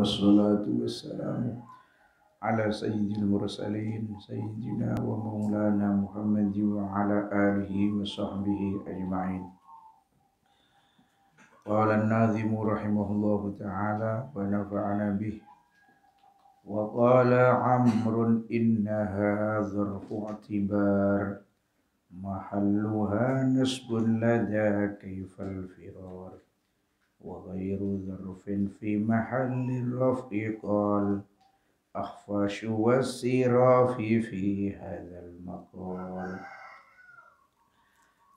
والصلاة والسلام على سيد المرسلين سيدنا ومولانا محمد وعلى آله وصحبه أجمعين. قال الناظم رحمه الله تعالى ونفعنا به وقال عمرو إنها ظرف اعتبار محلها نسب لدى كيف الفرار. وغير ظرف في محل الرفع قال أخفش والسراف في هذا المقال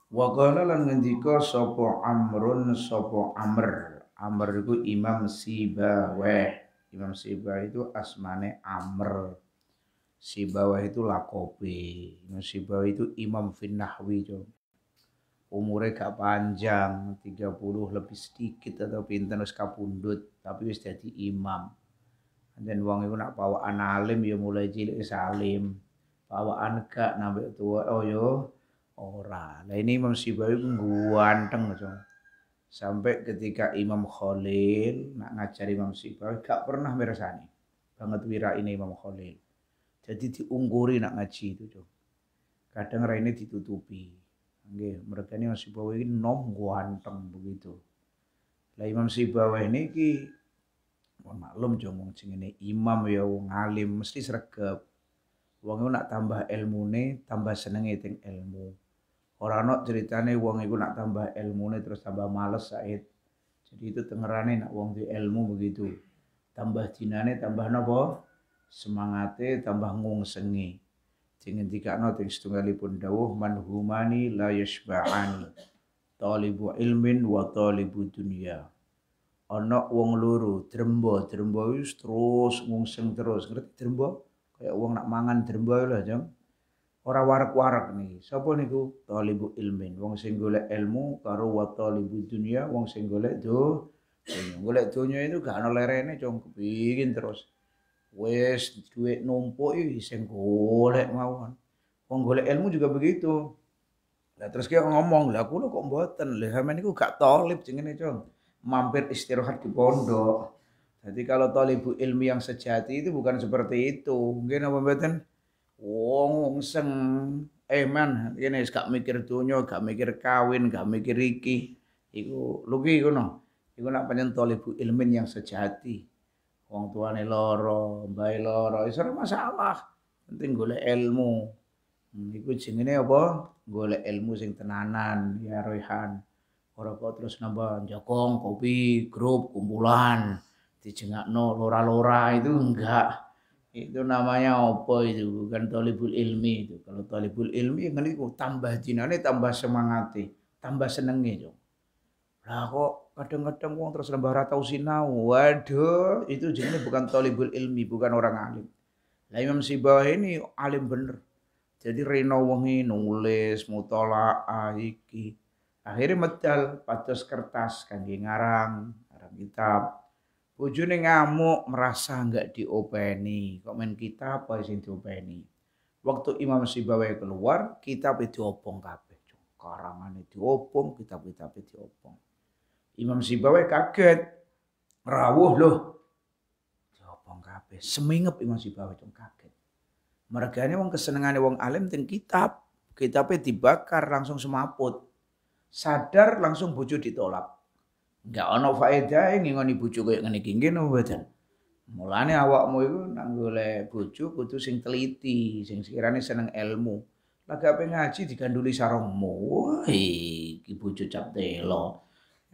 Wa lan ngendika sapa Amrun sapa Amr. Amr itu Imam Sibaweh. Imam Sibaweh itu asmane Amr. Sibaweh itu lakobe. Imam Sibaweh itu Imam fin Nahwi. Umurnya gak panjang, 30 lebih sedikit atau pinten wis kapundhut, tapi wis jadi imam. Dan wong iku nak pawaan alim ya mulai cilik salim. Pawaan gak nambah tua oh yo Ora. Nah ini Imam Sibawi ganteng so. Sampai ketika Imam Khalil nak ngajar Imam Sibawi gak pernah meresani. Banget wira ini Imam Khalil. Jadi diungguri nak ngaji itu so. Kadang ini ditutupi. Nggih, mereka ini Imam Sibawi ini nom ganteng begitu. Lah Imam Sibawi ini ki Wong maklum jomong ini imam ya wong alim mesti sregep. Wong nak tambah ilmune, tambah senenge ting ilmu. Orang nok ceritane wong iku nak tambah ilmune terus tambah males Said. Jadi itu tengerane nak wong di ilmu begitu. Tambah dinane tambah napa? Semangate tambah ngungsengi. Sing ngendikano teng setunggalipun dawuh manhumani la yashba'ani. Talibu ilmin wa talibu dunya. Ana wong loro, drembo, drembo wis terus ngungseng terus. Ngerti drembo? Kayak wong nak mangan drembo lho, Jam ora warak-warak nih. Sapa niku? Talibu ilmin. Wong sing golek ilmu karo wa talibu dunya, wong sing golek do golek donya itu gak ana lerene, cung kepingin terus. Wes duit numpuk iki sing golek mawon. Wong golek ilmu juga begitu. Lah terus kayak ngomong, lah aku kok mboten. Lah sampean niku gak talib jenenge, cung. Mampir istirahat di pondok. Jadi kalau talibu ilmi yang sejati itu bukan seperti itu. Mungkin apa mboten? wong seng eman eh, ini gak mikir dunia, gak mikir kawin, gak mikir iki. Iku lugi ngono. Iku nak panjen tolibu ilmin yang sejati. Wong tuane loro, mbae loro, iso masalah. Penting golek ilmu. Hmm, iku jenenge apa? Golek ilmu sing tenanan, ya Royhan. Ora kok terus nambah jokong, kopi, grup, kumpulan. Dijengakno lora-lora itu enggak itu namanya apa itu bukan tolibul ilmi itu kalau tolibul ilmi itu tambah jinane tambah semangati tambah senenge lah kok kadang-kadang uang terus lembah ratau sinau waduh itu jenisnya bukan tolibul ilmi bukan orang alim lah Imam Sibawah ini alim bener jadi reno wongi nulis mutola iki akhirnya medal patos kertas kangge ngarang ngarang kitab Bojone ngamuk merasa enggak diopeni. Kok main kita apa sing diopeni. Waktu Imam Sibawi keluar, kitab itu opong kabeh. Karangan itu opong, kitab-kitab itu opong. Imam Sibawi kaget. Rawuh loh. Diopong kabeh. Semingep Imam Sibawi itu kaget. Mergane wong kesenengane wong alim teng kitab. Kitabnya dibakar langsung semaput. Sadar langsung bojo ditolak. Enggak ono faedah ngingoni bojo koyo ngene iki napa mboten. Mulane awakmu iku nang golek bojo kudu sing teliti, sing sekirane seneng ilmu. Lagi apa ngaji diganduli sarongmu. Wah, iki bojo cap telo.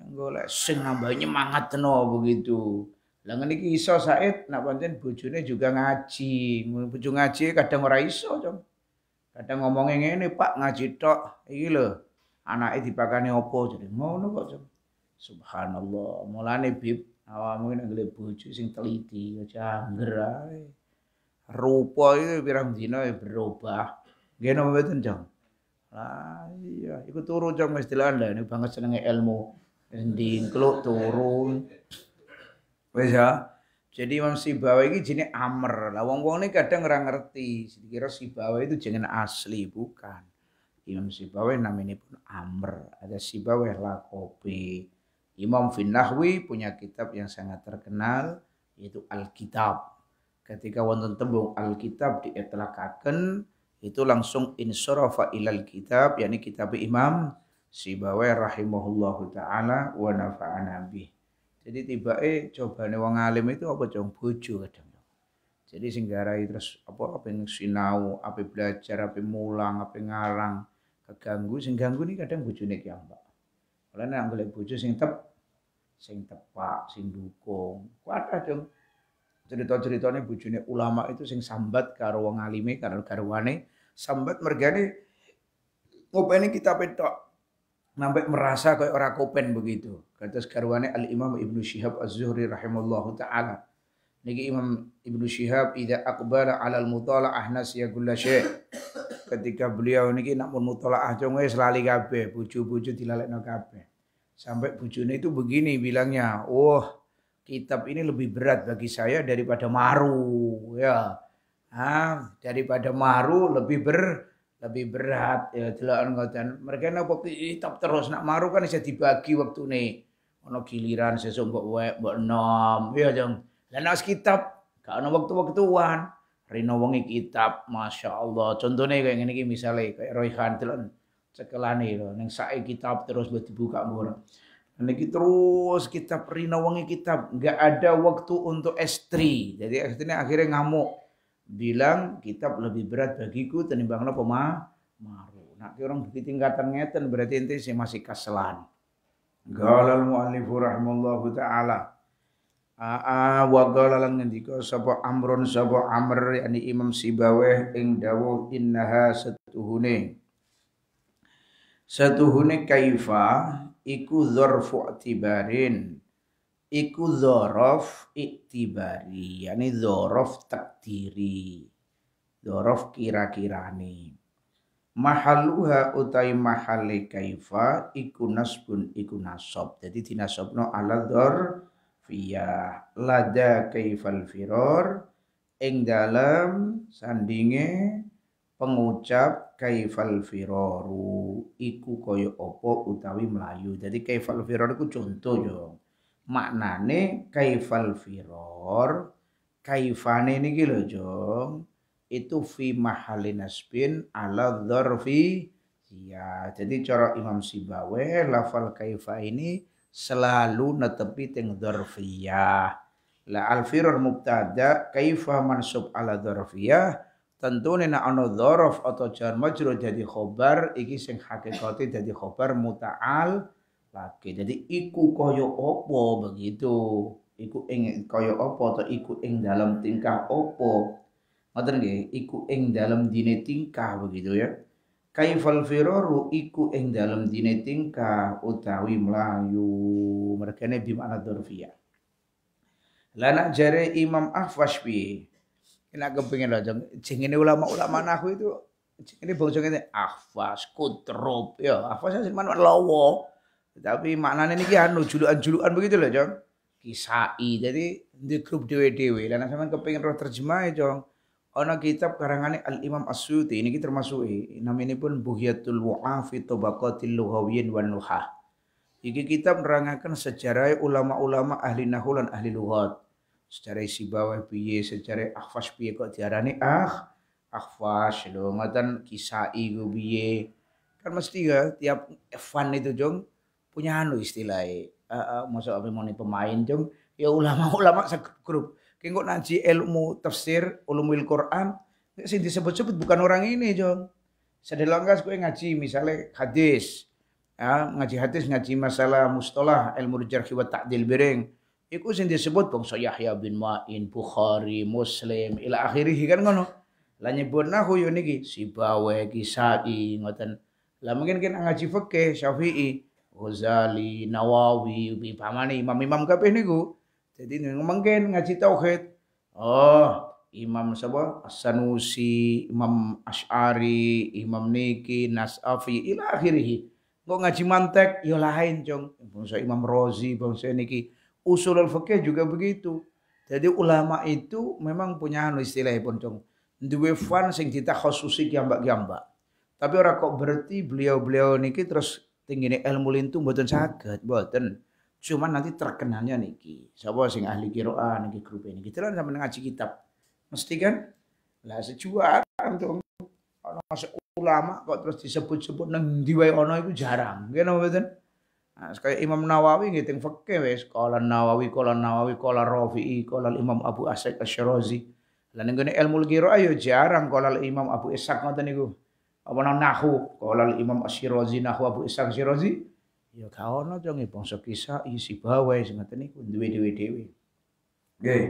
Golek sing nambah nyemangat no begitu. Lah iki iso Said nak pancen bojone juga ngaji. Bojo ngaji kadang ora iso, Cung. Kadang ngomongnya ngene, Pak ngaji tok. Iki lho, anake dipakani opo jadi ngono kok, Cung. Subhanallah. Mulane bib awakmu nek golek bojo sing teliti aja angger. Rupa itu pirang dina ya berubah. Nggih napa mboten, Jang? Lah iya, iku turu wis dilandani ini banget senenge ilmu. Endi kluk turun. Wis ya. Jadi Imam Sibawa ini jenis Amr. Lah wong-wong ini kadang ora ngerti. Dikira Sibawa itu jeneng asli, bukan. Imam Sibawa namanya pun Amr. Ada Sibawa lakopi. Imam Finnahwi punya kitab yang sangat terkenal yaitu Alkitab. Ketika wonten tembung Alkitab dietlakaken itu langsung insarafa ilal kitab yakni kitab Imam Sibawai rahimahullahu taala wa nafa'ana bih. Jadi tiba eh cobane wong alim itu apa cong bojo kadang. Jadi sing garai terus apa apa yang sinau, apa belajar, apa mulang, apa ngarang, keganggu sing ganggu ini kadang bojone ki mbak. Kalau nek golek bojo sing tep sing tepak, sing dukung. Kuat dong. Cerita-ceritanya bojone ulama itu sing sambat karo wong alime karo garwane sambat mergane ngopeni kita petok sampai merasa kayak orang kopen begitu. Kata sekarwane Al Imam Ibnu Syihab Az-Zuhri rahimallahu taala. Niki Imam Ibnu Syihab idza aqbala 'ala al-mutala'ah nasiya kulla syai'. Ketika beliau niki nak mun mutala'ah jong wis lali kabeh, bojo-bojo dilalekno kabeh. Sampai bojone itu begini bilangnya, "Oh, kitab ini lebih berat bagi saya daripada maru." Ya. Ah, daripada maru lebih ber lebih berat ya delokan ngoten. Mereka napa kitab terus nak maru kan bisa dibagi waktu nih. Ono giliran sesuk mbok wek mbok enom ya jeng. Lah nek kitab gak ono waktu-waktuan. Rino wengi kitab, masya Allah. Contohnya kayak gini, misalnya kayak Royhan telon cekelane lho ning sae kitab terus buat dibuka murah. Niki terus kitab rino wengi kitab, nggak ada waktu untuk estri. Jadi akhirnya akhirnya ngamuk bilang kitab lebih berat bagiku tenimbang apa ma maru. Nak orang begitu tingkatan ngeten berarti ente masih kaselan. Galal muallifu rahimallahu taala. Aa wa qala lan ngendika sapa Amrun sapa Amr yani Imam Sibaweh ing dawuh innaha satuhune. Satuhune kaifa iku dzarfu tibarin iku dzaraf iktibari yani dzaraf takdiri. Dzaraf kira-kirane. Mahaluha utai mahali kaifa iku nasbun iku nasab. Jadi dinasabno ala dzar fiya lada kaifal firor ing dalam sandinge pengucap kaifal firoru. Iku koyo opo utawi melayu jadi kaifal firor iku contoh yo maknane kaifal firor kaifane niki lho jong. Itu fi mahali nasbin ala dzarfi ya jadi cara Imam Sibawe lafal kaifa ini selalu netepi teng dzarfiyah. La al firor mubtada kaifa mansub ala dzarfiyah? Tentu nena ana dzaraf atau jar majrur jadi khobar iki sing hakikate jadi khobar muta'al lagi. Jadi iku koyo opo begitu. Iku ing koyo opo atau iku ing dalam tingkah opo. Ngoten nggih, iku ing dalam dine tingkah begitu ya. Kaifal firaru iku ing dalam dine tingkah utawi melayu. Mereka ini bimana dzarfiyah. Lah jare Imam Ahfash piye? Kena kepengin jeng ulama-ulama nahu itu ini bangsa ini Ahfash, Kutrub ya. Ahfash sing mana lawa. Tapi maknanya ini anu julukan-julukan begitu loh, Jong. Kisai. Jadi di grup dewe-dewe. Dan sama kepengen roh terjemah ya, Jong. Ono kitab karangannya Al-Imam Asyuti. Ini termasuk nama ini pun Buhyatul Wa'afi Tobaqatil Lughawiyyin wan Nuhah. Iki kitab menerangkan sejarah ulama-ulama ahli nahulan ahli lughat. Sejarah si bawah piye, sejarah akhfas piye kok diarani ah akhfas lho ngoten kisai ku piye. Kan mesti ya tiap Evan itu jong punya anu istilahnya uh, uh, masuk apa mau pemain jong ya ulama-ulama grup. Kengkok naji ilmu tafsir ulumul Quran sing disebut-sebut bukan orang ini jong sedelangkas gue ngaji misalnya hadis ya, ngaji hadis ngaji masalah mustalah ilmu jarh wa ta'dil bereng iku sing disebut bangsa Yahya bin Ma'in Bukhari Muslim ila akhirih kan ngono. Lah nyebut nahu yo niki Sibawe Kisai ngoten. Lah mungkin kan ngaji fikih Syafi'i Ghazali, Nawawi, pamane imam-imam kabeh niku. Jadi mungkin ngaji tauhid. Oh, Imam sapa? As-Sanusi, Imam Asy'ari, Imam Niki, Nas'afi ila akhirih. Kok ngaji mantek ya lain, Jong. Bangsa Imam Rozi, bangsa niki usul al-fikih juga begitu. Jadi ulama itu memang punya anu istilahipun, Jong. Duwe fan sing ditakhususi kiambak-kiambak. Tapi orang kok berarti beliau-beliau niki terus tinggi ilmu lintu mboten saged, mboten. Cuman nanti terkenalnya niki. Siapa sing ahli kiroan niki grup ini. Kita lah sama ngaji kitab. Mesti kan? Lah sejuaran tuh. Ono ulama kok terus disebut-sebut nang diwai ono itu jarang. Nggih napa mboten? Nah, Imam Nawawi ngiting fikih wis qala Nawawi qala Nawawi qala Rafi'i qala Imam Abu Asyik Asy-Syirazi. Lah ning ilmu qiraah yo jarang qala Imam Abu Ishaq ngoten niku. Apa nang nahu qala Imam Asy-Syirazi nahu Abu Ishaq Asy-Syirazi. Ya gak ono nggih bangsa kisah isi bawa sing ngoten niku duwe dhewe dhewe. Nggih.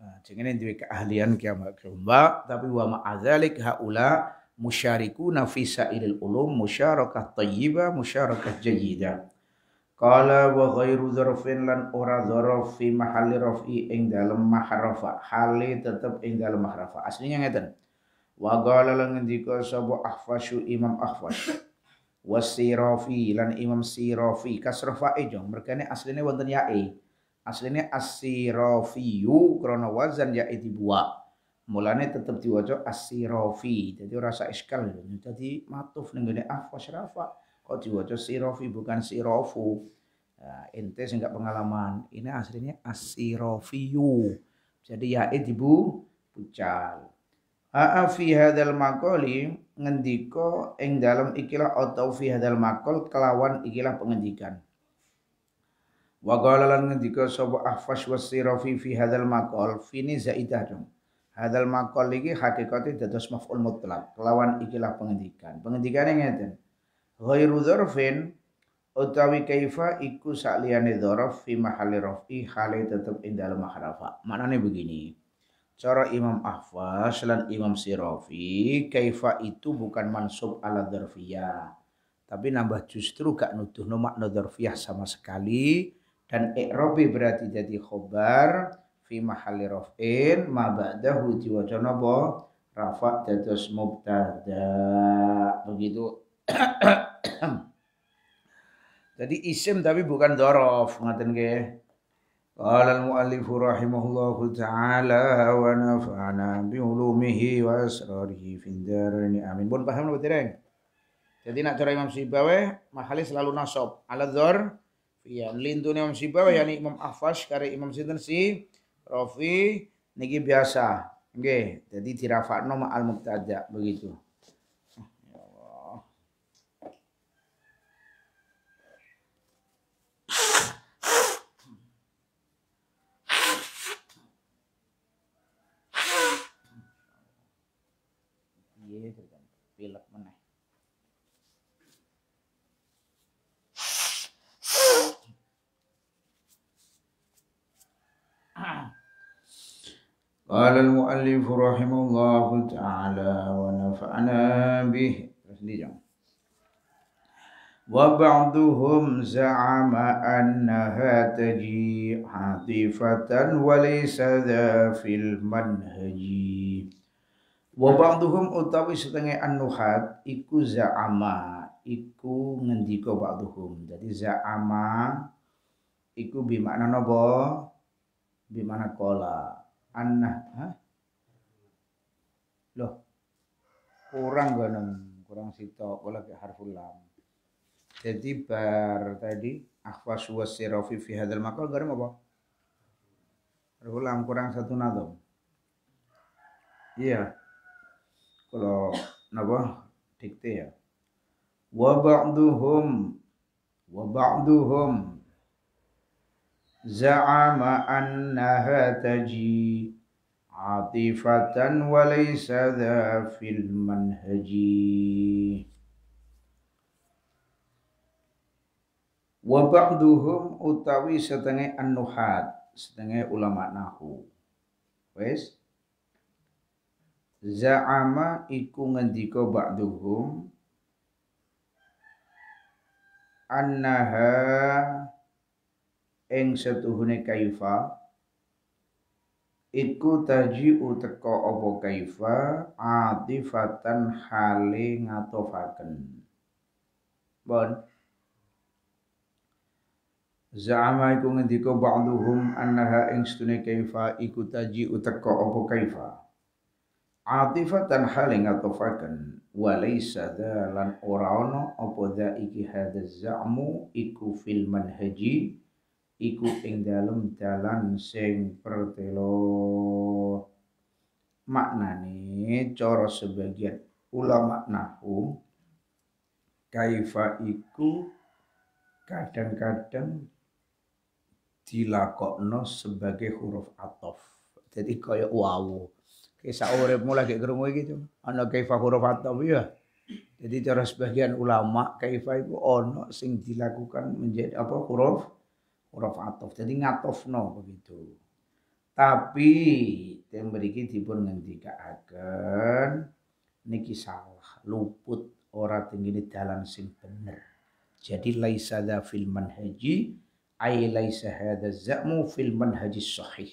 Nah, jenenge duwe keahlian kiamat mbak tapi wa ma'adzalik haula musyarikuna fi sa'ilil ulum musyarakah thayyibah musyarakah jayyidah. Kala wa ghairu dzarfin lan ora dzaraf fi mahalli raf'i ing dalem mahrafa. Hale tetep ing dalem mahrafa. Aslinya ngeten. Wa qala lan ngendika sapa Ahfasyu Imam Ahfas. Wasirafi lan Imam Sirafi kasrafa jong merkane asline wonten yae. Asline as-sirafiyu krana wazan yae dibuat. Mulane tetep diwaca as-sirafi. Dadi ora sak iskal. Dadi matuf ning gone Ahfas Rafa kok diwaca sirofi bukan sirofu nah, ente sih pengalaman ini aslinya asirofiyu jadi ya dibu pucal Aa fi hadal makoli ngendiko ing dalam ikilah atau fi hadal makol kelawan ikilah pengendikan. Wa qala lan ngendika sapa ahfas wasirafi fi hadal makol fini zaidah dong. Hadal makol iki hakikate dados maf'ul mutlak kelawan ikilah pengendikan. Pengendikane ngeten ghairu dzarfin utawi kaifa iku sakliyane dzaraf fi mahalli raf'i hale tetep ing dalem mahrafa. Maknane begini. Cara Imam Ahfaz lan Imam Sirafi, kaifa itu bukan mansub ala dzarfiyah. Tapi nambah justru gak nuduh makna dzarfiyah sama sekali dan i'rabi berarti jadi khobar fi mahalli raf'in ma ba'dahu diwaca napa rafa dados mubtada begitu Jadi isim tapi bukan dorof, ngaten nggih. Rahimahullahu taala wa nafa'ana bi ulumihi wa asrarihi fid dharain. Amin. Pun paham dereng? Jadi nak cara Imam Sibawi mahali selalu nasab ala dzar Ya, lindune Imam Sibawi yani Imam Ahfaz kare Imam Sinten si Rafi niki biasa. Nggih, jadi dirafakno ma'al mubtada begitu. pilek meneh. قال المؤلف رحمه الله تعالى ونفعنا به وبعضهم زعم أنها تجي عاطفة وليس ذا في المنهج Wa ba'duhum utawi setengah an-nuhat iku za'ama iku ngendika ba'duhum. Jadi za'ama iku bimakna napa? Bimakna kola. Anna ha? Loh. Kurang ganem, kurang sitok kola ke harful lam. Jadi bar tadi akhwas wa sirafi fi hadzal maqal garam apa? Harful lam kurang satu nadom. Iya. Yeah kalau napa? Dikte ya. Wa ba'duhum wa ba'duhum za'ama annaha taji atifatan wa laysa dha fil manhaji. Wa ba'duhum utawi setengah an-nuhat setengah ulama nahu. Wes Za'ama iku ngendika ba'duhum. Annaha ing setuhune kaifa. Iku taji'u teka apa kaifa? Atifatan hale ngatofaken. Bon. Za'ama iku ngendika ba'duhum. Annaha ing setune kaifa. Iku taji'u teka apa kaifa atifatan haling atofakan walaysa lan ora ana apa dha iki hadza za'mu iku fil manhaji iku ing dalem dalan sing pertelo maknane cara sebagian ulama nahu kaifa iku kadang-kadang dilakokno sebagai huruf atof. Jadi kaya wawu. Kisah urip mulai kayak kerungu gitu. Ana huruf atof ya. Jadi cara sebagian ulama kaifa itu ono sing dilakukan menjadi apa huruf huruf atof. Jadi ngatofno begitu. Tapi yang beriki dipun ngendikaaken niki salah, luput ora tinggi dalan sing bener. Jadi laisa fil manhaji ay laisa hadza za'mu fil manhaji sahih.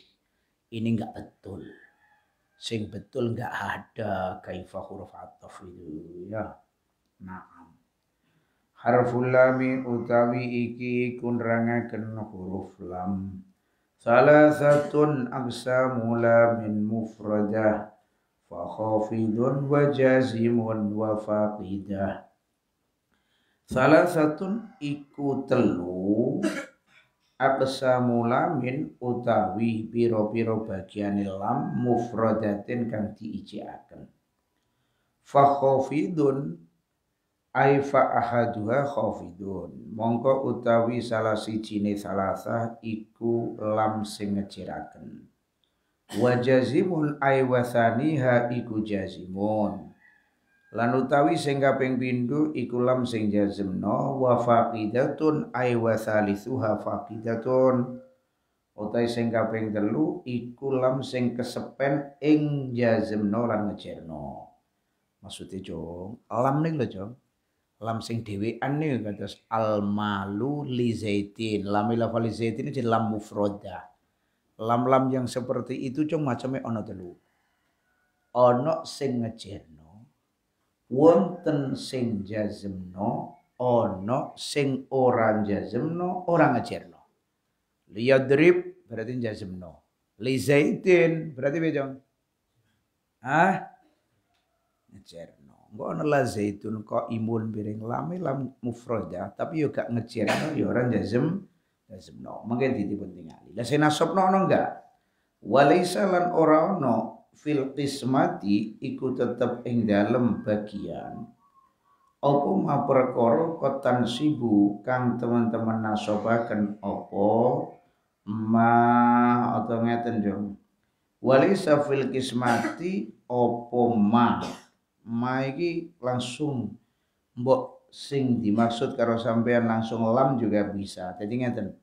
Ini enggak betul. Sing betul enggak ada kaifa huruf ataf itu ya. Naam. Harful lami utawi iki kunrangaken huruf lam. Salasatun aqsamu lamin mufradah fa khafidun wa jazimun wa faqidah Salah satu iku telu aqsamu lamin utawi piro-piro bagian lam mufradatin kang diijiaken. Fa khafidun ai fa ahaduha khafidun. Mongko utawi salah sijine salasa iku lam sing ngejiraken. Wa jazimun ai wasaniha iku jazimun lan utawi sing kaping pindho iku lam sing jazmno wa faqidatun ay wa salisuha faqidatun. Utawi sing kaping telu iku lam sing kesepen ing jazmno lan ngejerno. Maksudnya jong lam ning lho jong. Lam sing dhewean nih kados al malu li zaitin. Lam ila li zaitin itu lam mufroda. Lam-lam yang seperti itu cuma macamnya ono telu. Ono sing ngejerno wonten sing jazmno ono sing ora jazmno ora ngajarno. Liyadrib berarti jazmno li zaitin berarti bejong ah ngajarno. Engko ono la zaitun kok imun piring lame lam mufrada tapi yo gak ngejarno yo ora jazm jazmno mungkin ditipun tingali lah senasabno ono enggak walaisa lan ora fil qismati iku tetep ing dalem bagian. Apa ma perkara kotan sibu kang teman-teman nasobaken? Apa? Ma atau ngeten jong walisa fil qismati apa ma? Ma iki langsung mbok sing dimaksud karo sampean langsung lam juga bisa. Jadi ngeten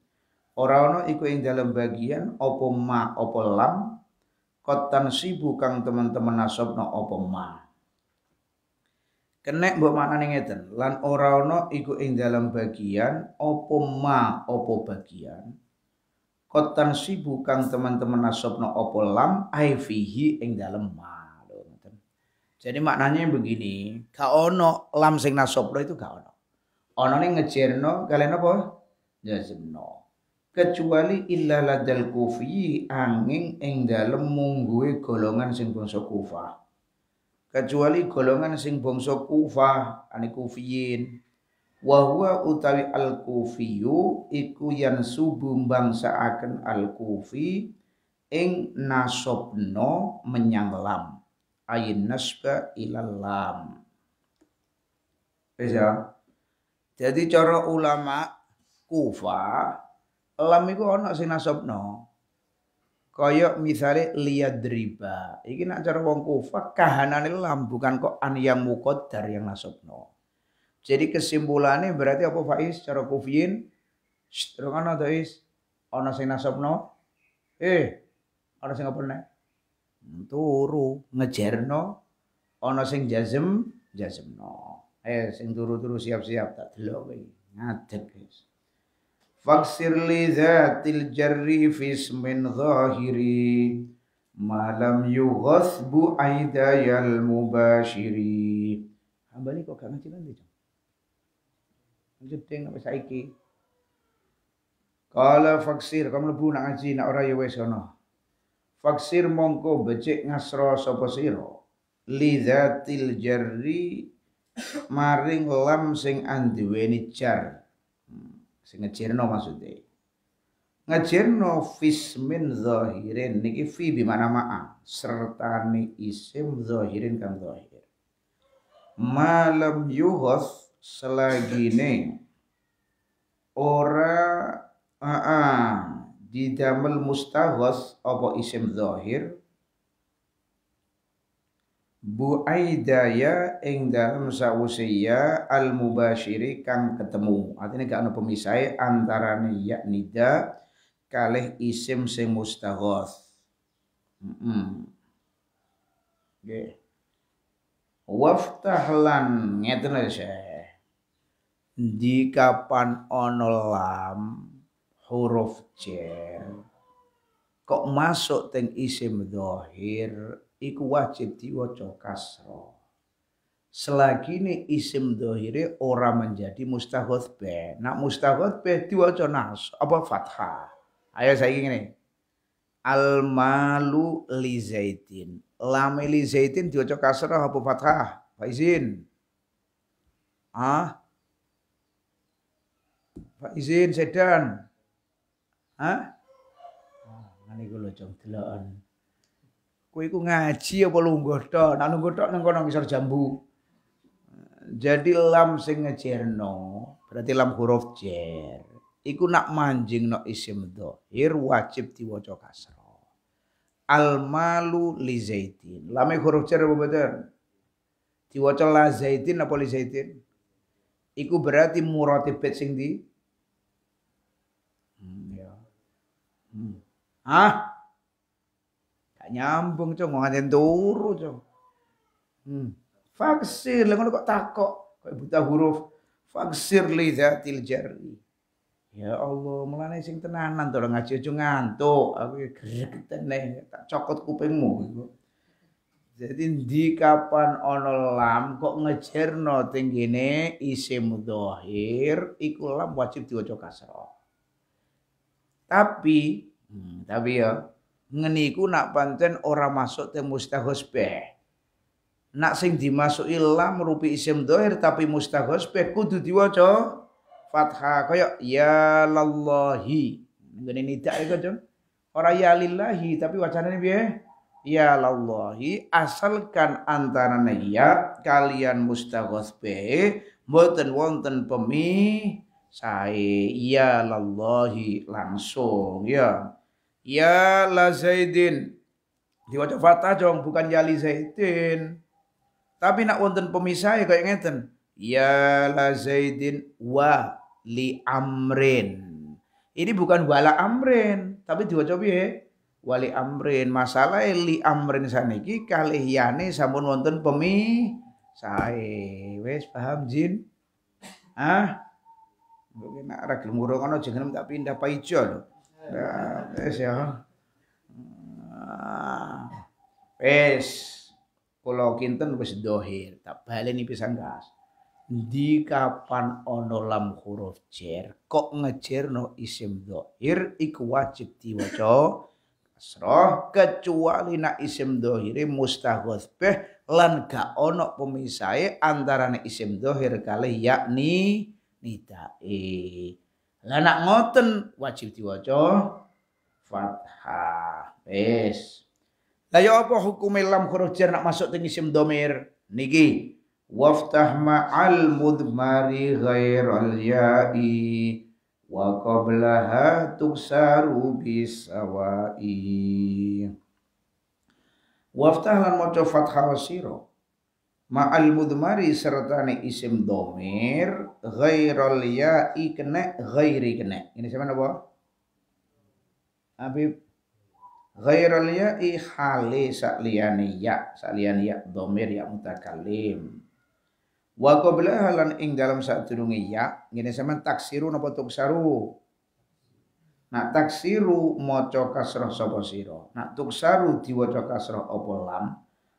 ora ana iku ing dalam bagian apa ma apa lam kotan sibu kang teman-teman nasabna apa ma? Kenek mbok maknane ngeten lan ora ana iku ing dalam bagian apa ma apa bagian. Kotan sibu kang teman-teman nasabna apa lam ai fihi ing dalam ma. Jadi maknanya begini, ka ono lam sing nasabna itu gak ono. Ono ning ngejerno kalian apa? Jazmno kecuali illa kufi angin ing dalem mungguhe golongan sing bangsa Kufah kecuali golongan sing bangsa Kufah ane kufiyin. Wa huwa utawi al kufiyu iku yang bangsa akan al kufi ing nasobno menyang lam. Ayin nasba ilal lam. Ya? Jadi cara ulama Kufah lam iku ana sing nasabno. Kaya misale liyadriba. Iki nak cara wong Kufah kahanane lam bukan kok an yang muqaddar yang nasabno. Jadi kesimpulannya berarti apa Faiz cara kufiyin? Terus ana to Is? Ana sing nasabno? Eh, ana sing apa nek? Hmm, turu ngejerno ana sing jazm jazmno. Eh sing turu-turu siap-siap tak delok kowe. Ngadeg guys. Faksir li zatil jarri fismin zahiri malam yughasbu aidayal mubashiri. Hamba kok gak ngaji nanti. Jedeng sampai saiki. Kala faksir kamu lebu nak ngaji nak ora ya wis. Faksir mongko becik ngasra sapa sira. Li zatil jarri maring lam sing anduweni jar sing ngejirno maksudnya. Ngajerno fismin zahirin. Niki fi bi mana ma'a sertane isim zahirin kan zahir. Malam yuhos selagine. Ora aa didamel mustahwas apa isim zahir Bu Aidaya ing dalam sawusiya al mubashiri kang ketemu. Artinya gak ada pemisah antara ya nida kalih isim sing mustaghos. Mm -hmm. Okay. Waftahlan ngeten aja di kapan ono lam huruf jar kok masuk teng isim dohir iku wajib diwaca kasro selagi ini isim dohire ora menjadi mustahud be nak mustahud be diwaca nas apa fathah? Ayo saya ini al malu li zaitin. Lam li zaitin diwaca kasro apa fathah? Faizin ah? Pak izin sedan. Oh, ngene iku lho. Kowe iku ngaji apa lungguh tok? Nek lungguh tok nang kono ngisor jambu. Jadi lam sing ngejerno, berarti lam huruf jer. Iku nak manjing no isim dhahir wajib diwaca kasra. Al malu li zaitin. Lam huruf jer apa betul? Diwaca la zaitin apa li zaitin? Iku berarti muratibet sing di Hmm. Ah? Gak nyambung, Cong. Ngajen turu, Cong. Hmm. Faksir, lah kok takok. Kok buta huruf. Faksir li zatil jari. Ya Allah, mulane sing tenanan to ngaji aja ngantuk. Aku gregetan nih, tak cokot kupingmu. Jadi di kapan ono lam kok ngejerno tinggine isim dhahir iku lam wajib diwaca kasrah. Tapi hmm, tapi ya ngeniku nak pancen ora masuk te mustahos be. Nak sing dimasuki lam rupi isim dohir tapi mustahos be kudu diwaca fathah kaya ya lallahi. Ngene nidak iku, Jon. Ora ya lillahi tapi wacanane piye? Ya lallahi asalkan antara ya kalian mustaghos be mboten wonten pemi saya ya lallahi langsung ya ya la zaidin. Diwaca fatah dong bukan ya li zaidin. Tapi nak wonten pemisah kayak ngeten. Ya la zaidin wa li amrin. Ini bukan wala amrin tapi diwaca piye? Wali amrin. Masalah li amrin saniki kalih yane sampun wonten pemi sae wes paham jin? Ah Mungkin nak ra ngurung ana jeneng tak pindah paijo lho. Nah, wis ya. Ah, wis kula kinten wis dohir, tak baleni pisan gas. Di kapan ono lam huruf jer kok ngejerno isim dohir iku wajib diwaca kasroh kecuali nak isim dohiri mustahghaz beh lan gak ono pemisahe antara isim dohir kali yakni nidae. Lah nak ngoten wajib diwaca fathah. Wis. Lah ya apa hukum lam huruf jar nak masuk teng isim domir? Niki waftah ma'al mudmari ghairal ya'i wa qablaha tuksaru bisawai. Waftah lan maca fathah sira ma'al mudmari serta isim domir ghairal ya'i kena ghairi kena. Ini sama apa Habib. Ghairal ya'i hali sakliyani ya sakliyani ya domir ya mutakalim. Wa qabla halan ing dalam sadurunge ya ngene sama taksiru napa tuksaru? Nak taksiru maca kasrah sapa sira. Nak tuksaru diwaca kasrah apa lam.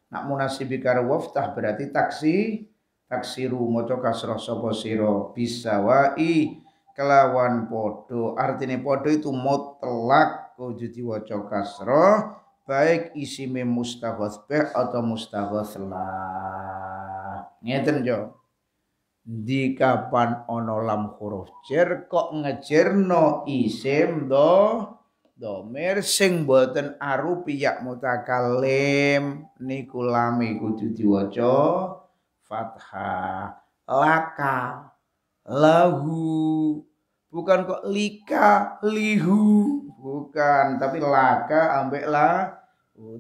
Nak munasibi karo waftah berarti taksi taksiru maca kasrah sapa sira bisawai kelawan podo artinya podo itu mutlak kudu diwaca kasrah baik isime mustaghas atau mustaghas lah ngeten jo? Di kapan ono lam huruf jar kok ngejerno isim do domir sing boten arupi yak mutakalim. Niku lami kudu diwaca fathah. Laka lahu. Bukan kok lika lihu. Bukan tapi laka ambek lah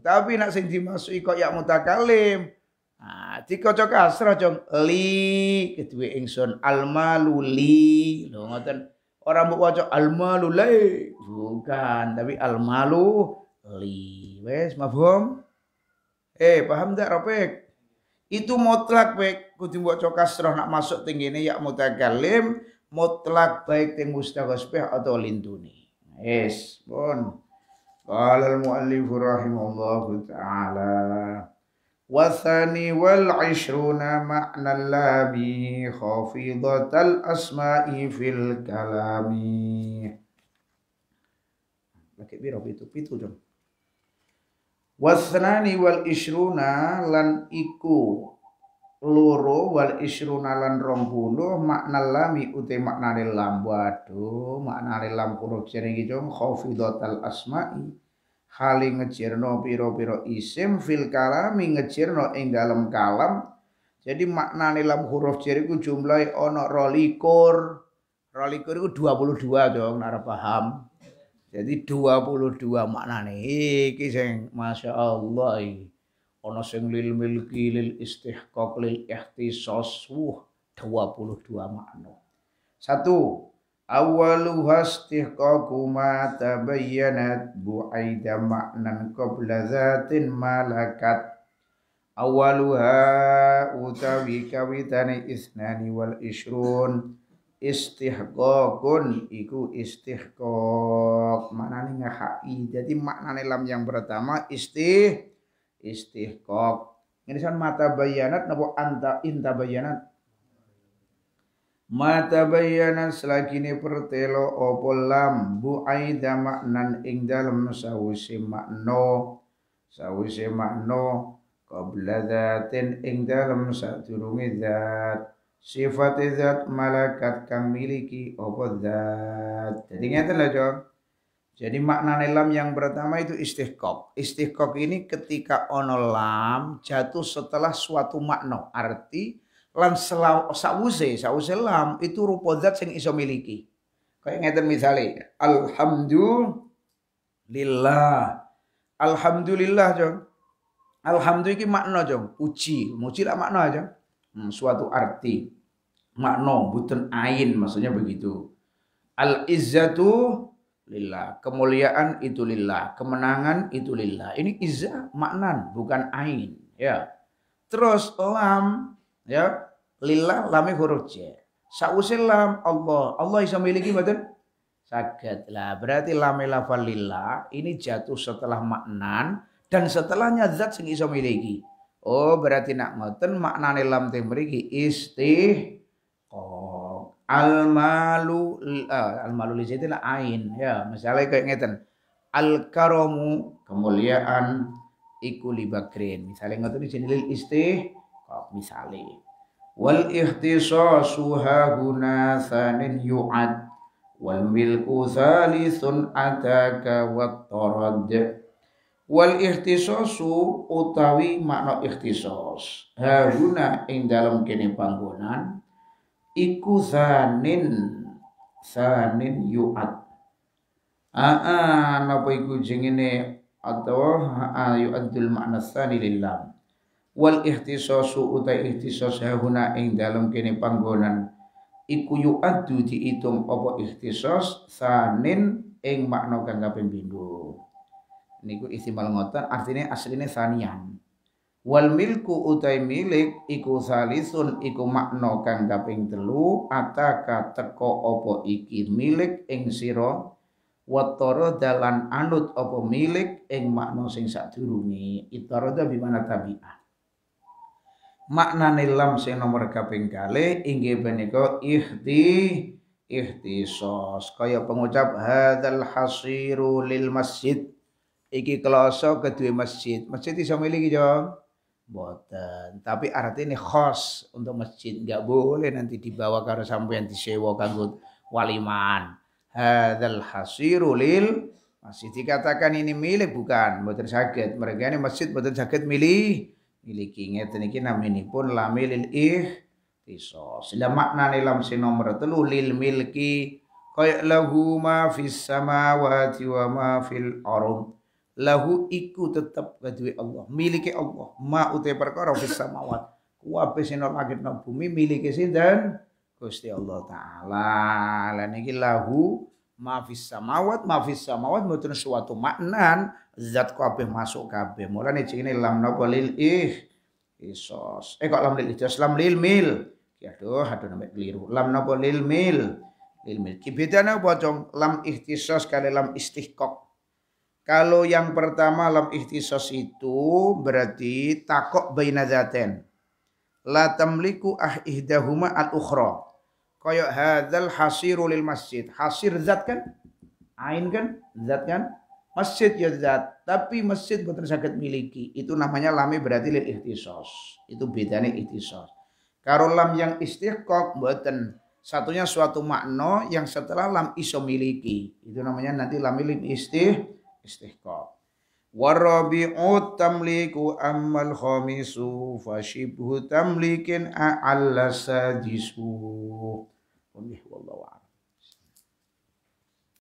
tapi nak sing dimasuki kok yak mutakalim. Nah, dikaca kasrah jong li kedue ingsun almalu li. Lho ngoten. Ora mbok waca almalu li. Bukan, tapi almalu li. Wes mafhum? Eh, paham tak Ropek? Itu mutlak baik kudu mbok kasrah nak masuk tinggi ini ya mutakallim mutlak baik ting mustaghasbih atau linduni. Yes, pun. Qala al-muallif rahimahullahu taala والثاني والعشرون معنى اللام خافضة الأسماء في الكلام Laki biro pitu pitu jom. Wasnani wal isruna lan iku loro wal isruna lan rong puluh makna lami uti maknane lam waduh maknane lam huruf jeneng iki jom khafidatal asma'i hali ngejirno piro-piro isim fil kalami ngejirno ing dalam kalam jadi makna lam huruf jar iku jumlahe ana 22 22 iku 22 dong nara paham. Jadi 22 maknane iki sing masyaallah ana sing lil milki lil istihqaq lil ihtisas 22 makna. Satu Awaluha istihqaqu ma tabayyanat bu'aida ma'nan qabla zatin malakat. Awaluha utawi kawitane isnani wal isrun istihqaqun iku istihqaq. Maknane ngahai. Jadi maknane lam yang pertama istih istihqaq. Ini mata bayanat napa anta inta bayanat Mata bayana selagini pertelo opo lam bu aida maknan ing dalem sawise makno sawise makno qabla dzatin ing dalem sadurunge zat. Sifat zat malakat kang miliki opo zat. Jadi ngeten lho Jong jadi makna lam yang pertama itu istihqaq. Istihqaq ini ketika ono lam jatuh setelah suatu makna arti lan sawuse sawuse lam itu rupa zat sing iso miliki. Kayak ngeten misale alhamdulillah. Alhamdulillah jong. Alhamdulillah iki makna jong. Puji muji lah makna aja hmm, suatu arti. Makna buten ain maksudnya begitu. Al izzatu lillah. Kemuliaan itu lillah. Kemenangan itu lillah. Ini izzah maknan bukan ain. Ya. Terus lam ya lillah lami huruf J. Sause lam Allah. Allah bisa miliki betul? Saged lah. Berarti lam lafal lillah ini jatuh setelah maknan dan setelahnya zat sing iso miliki. Oh, berarti nak ngoten maknane lam teh istih al malu uh, al li lah ain ya misalnya kayak ngeten al karomu kemuliaan iku libakrin misalnya ngoten lil istih misalnya wal ihtisasu hahuna thanin yu'ad. Wal milku thalithun ataka wat tarad. Wal ihtisasu utawi makna ihtisas. Hahuna ing dalam kene panggonan iku thanin thanin yu'ad. Aa, napa iku jengene atau yu'addul makna tsani lillah wal ihtisasu utai ihtisas hahuna ing dalam kene panggonan. Iku yu'addu diitung apa ihtisas sanin ing makna kang kaping pindho niku istimal ngoten artinya asline sanian wal milku utai milik iku salisun iku makna kang kaping telu ataka teko apa iki milik ing sira watara dalan anut apa milik ing makna sing sadurunge. Itarada bimana tabi'ah makna lam sing nomor kaping kali inggih menika ihti ihtisos kaya pengucap hadzal hasiru lil masjid iki kloso kedua masjid masjid iso miliki jong Boten. Tapi artinya khos untuk masjid. Enggak boleh nanti dibawa karo sampean disewa kanggo waliman. Hadzal hasiru lil masjid dikatakan ini milik bukan boten sakit. Mereka ini masjid boten sakit milih miliki ngeten iki naminipun lamilil ih tisos. Lah maknane lam sing nomor telu lil milki kaya lahu ma fis samawati wa ma fil ardh lahu iku tetep kadue Allah miliki Allah. Ma utai perkara fis samawat. Kuwabe sing langit nang bumi miliki sinten? Gusti Allah taala. Lan iki lahu ma fis samawat ma fis samawat mboten suatu maknan zat kabeh masuk kabeh. Mulane jenenge lam napa lil ih isos. Eh kok lam lil isos lam lil mil. Ya aduh aduh namanya keliru. Lam napa lil mil? Lil mil. Ki bedane apa lam ikhtisos kali lam istihqaq. Kalau yang pertama lam ikhtisos itu berarti takok baina zaten. La tamliku ah ihdahuma al ukhra. Kayak hadzal hasiru lil masjid. Hasir zat kan? Ain kan? Zat kan? Masjid ya zat. Tapi masjid bukan sakit miliki. Itu namanya lami berarti lil ikhtisos. Itu bedanya ikhtisos. Kalau lam yang istiqok buatan satunya suatu makna yang setelah lam iso miliki. Itu namanya nanti lam lil istih warabi'u tamliku ammal khamisu fashibhu tamlikin a'alla sadisu wallahu a'lam